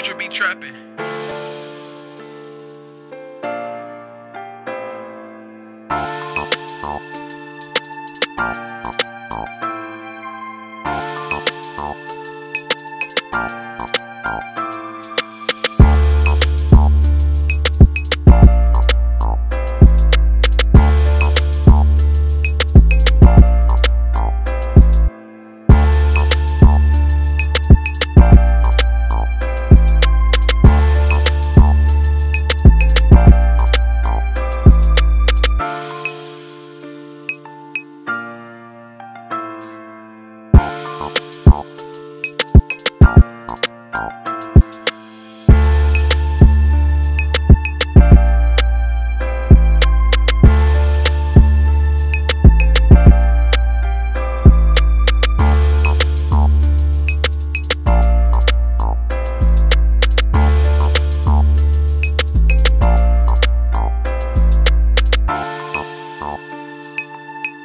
Future be trapping.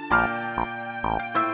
Thank you.